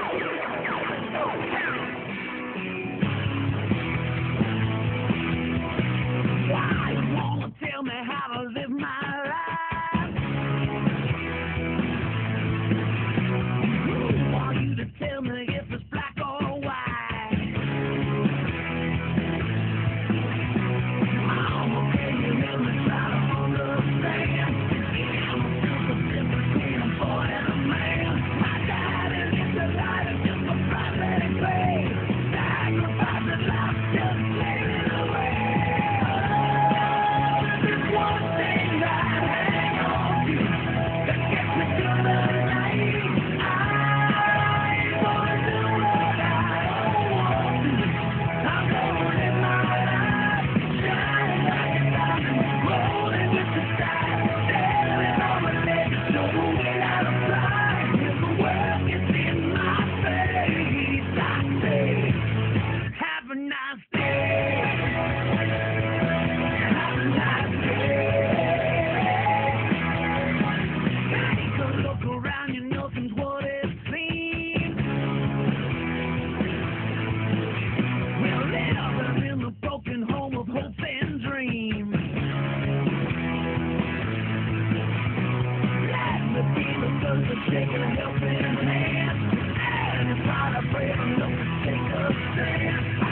Oh, my God. Take a stand.